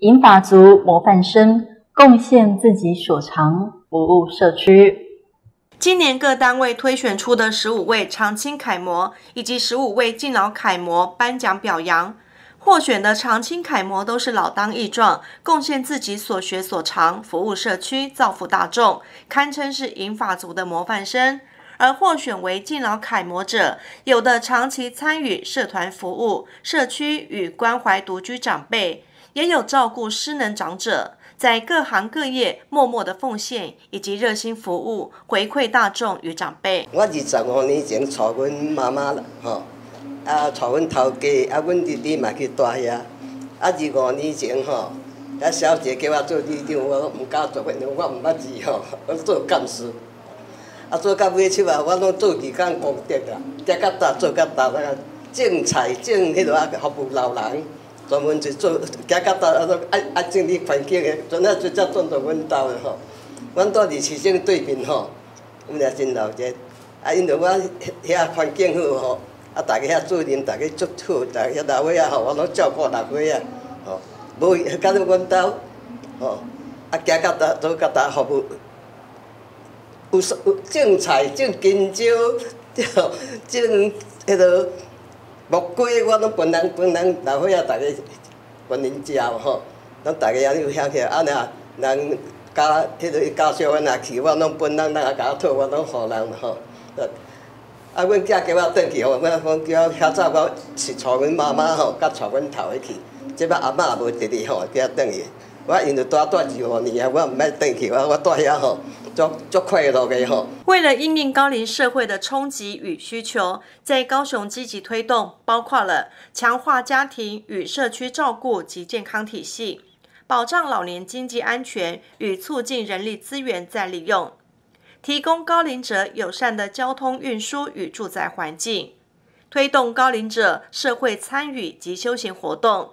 银发族模范生贡献自己所长，服务社区。今年各单位推选出的十五位长青楷模以及十五位敬老楷模颁奖表扬。获选的长青楷模都是老当益壮，贡献自己所学所长，服务社区，造福大众，堪称是银发族的模范生。而获选为敬老楷模者，有的长期参与社团服务、社区与关怀独居长辈。也有照顾失能长者，在各行各业默默的奉献以及热心服务，回馈大众与长辈。我二十五年前娶阮妈妈了，吼，啊娶阮头家，啊阮弟弟嘛去带遐，啊二五年前吼，啊小姐叫我做里长，我毋敢做，因为我毋捌字吼，我做干事，啊做到尾手啊，我拢做几工功德啊，做到大做到大啦，种菜种迄落啊服务老人。专门是做，行到倒啊，爱爱整理环境的，阵啊就才转到阮兜的吼。阮住伫市政对面吼，阮也真闹热。啊，因为我遐环境好吼，啊，大家遐主人，大家足好，大家老伙仔吼，我拢照顾老伙仔，吼。无到到阮兜，吼，啊，行到倒做甲大服务，有有种菜、种香蕉，种迄落。木瓜我拢分人分人老伙仔，逐个分人食吼，拢逐个安尼有遐起，啊若人加迄个加小阮若去，我拢分人，人也甲我讨，我拢互人吼。啊，阮囝叫我转去吼，我我叫我较早我是带阮妈妈吼，甲带阮头去，即摆阿嬷也无直直吼，叫我转去。我因为住住二五年啊，我毋爱转去，我我住遐吼。为了应应高龄社会的冲击与需求，在高雄积极推动，包括了强化家庭与社区照顾及健康体系，保障老年经济安全与促进人力资源再利用，提供高龄者友善的交通运输与住宅环境，推动高龄者社会参与及休闲活动，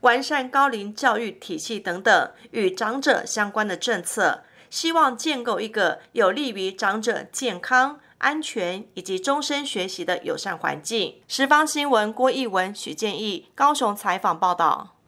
完善高龄教育体系等等与长者相关的政策。希望建构一个有利于长者健康、安全以及终身学习的友善环境。十方新闻郭义文、许建义高雄采访报道。